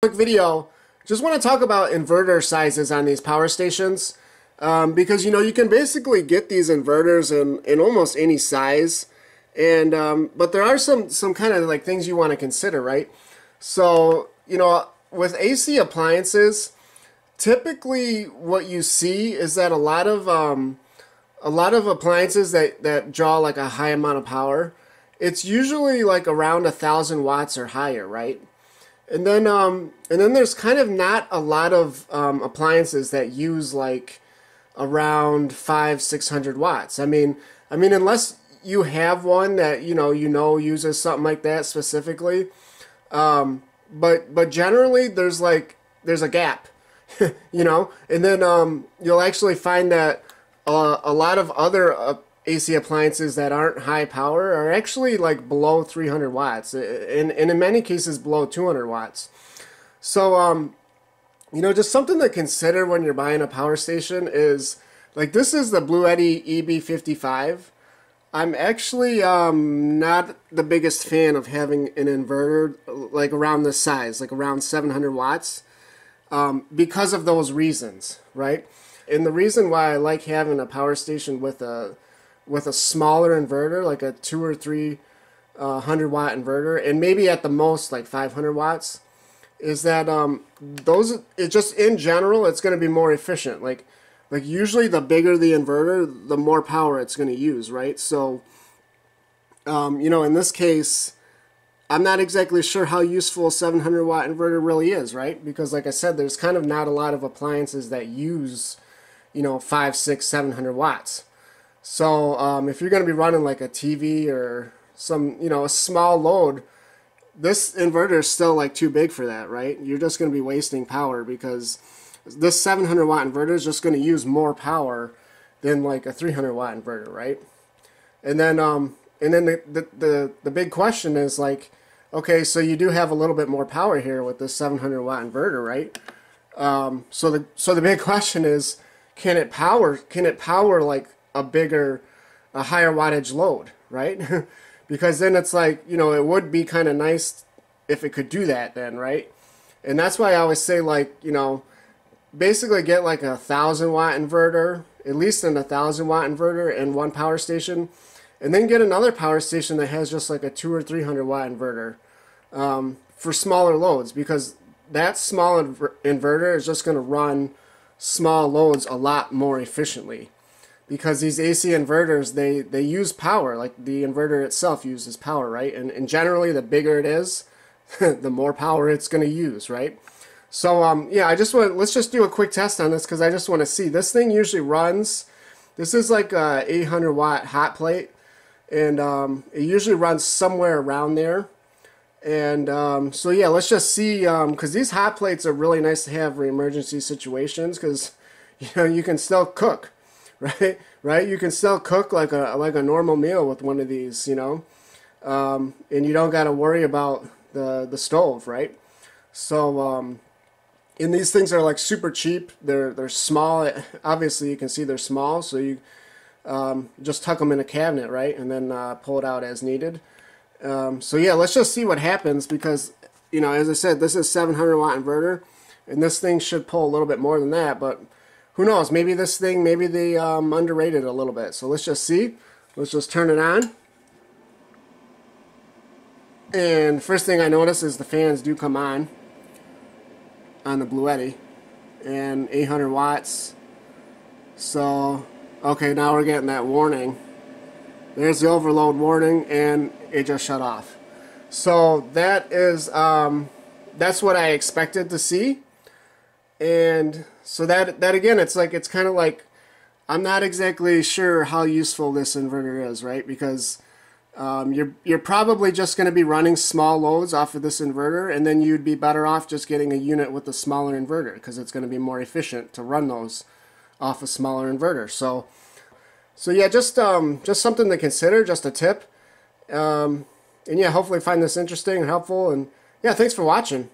quick video. Just want to talk about inverter sizes on these power stations. Um, because you know you can basically get these inverters in, in almost any size and um, but there are some some kind of like things you want to consider right so you know with AC appliances typically what you see is that a lot of um, a lot of appliances that that draw like a high amount of power it's usually like around a thousand watts or higher right and then um, and then there's kind of not a lot of um, appliances that use like around five six hundred watts. I mean, I mean unless you have one that you know you know uses something like that specifically, um, but but generally there's like there's a gap, you know, and then um, you'll actually find that uh, a lot of other uh, AC appliances that aren't high power are actually like below 300 watts, and, and in many cases below 200 watts. So um, you know, just something to consider when you're buying a power station is like this is the Bluetti EB55. I'm actually um, not the biggest fan of having an inverter like around this size, like around 700 watts, um, because of those reasons, right? And the reason why I like having a power station with a with a smaller inverter, like a two or three uh, hundred watt inverter, and maybe at the most like 500 watts, is that um, those it just in general it's going to be more efficient. Like like usually the bigger the inverter, the more power it's going to use, right? So um, you know, in this case, I'm not exactly sure how useful a 700 watt inverter really is, right? Because like I said, there's kind of not a lot of appliances that use, you know, five, six, seven hundred watts. So um, if you're going to be running like a TV or some, you know, a small load, this inverter is still like too big for that, right? You're just going to be wasting power because this 700 watt inverter is just going to use more power than like a 300 watt inverter, right? And then, um, and then the, the, the, the big question is like, okay, so you do have a little bit more power here with this 700 watt inverter, right? Um, so the so the big question is, can it power? Can it power like a bigger, a higher wattage load, right? because then it's like you know it would be kind of nice if it could do that then right and that's why i always say like you know basically get like a thousand watt inverter at least an a thousand watt inverter and one power station and then get another power station that has just like a two or three hundred watt inverter um, for smaller loads because that small inver- inverter is just going to run small loads a lot more efficiently because these AC inverters they they use power like the inverter itself uses power right? And, and generally the bigger it is the more power it's going to use right? So um yeah I just want let's just do a quick test on this because I just want to see. This thing usually runs this is like a 800 watt hot plate and um, it usually runs somewhere around there. And um, so yeah let's just see because um, these hot plates are really nice to have for emergency situations because you know you can still cook right? Right? You can still cook like a like a normal meal with one of these, you know, um, and you don't got to worry about the the stove, right? So, um, and these things are like super cheap. They're they're small. Obviously, you can see they're small, so you um, just tuck them in a cabinet, right, and then uh, pull it out as needed. Um, so yeah, let's just see what happens because you know, as I said, this is 700 watt inverter, and this thing should pull a little bit more than that, but who knows? Maybe this thing, maybe they um, underrated a little bit. So let's just see. Let's just turn it on. And first thing I notice is the fans do come on on the Bluetti. And 800 watts. So, okay, now we're getting that warning. There's the overload warning, and it just shut off. So that is, um, that's what I expected to see and so that that again it's like it's kind of like I'm not exactly sure how useful this inverter is right? Because um, you're you're probably just going to be running small loads off of this inverter and then you'd be better off just getting a unit with a smaller inverter because it's going to be more efficient to run those off a smaller inverter. So so yeah just um, just something to consider just a tip. Um, and yeah hopefully find this interesting and helpful and yeah thanks for watching